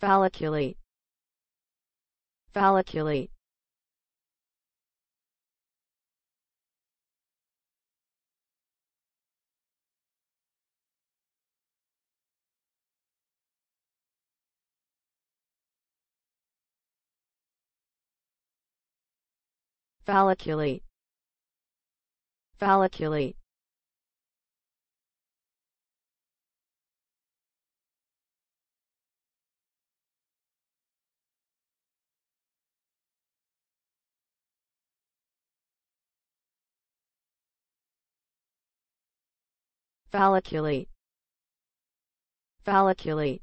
Folliculate. Folliculate. Folliculate. Folliculate. Folliculate. Folliculate.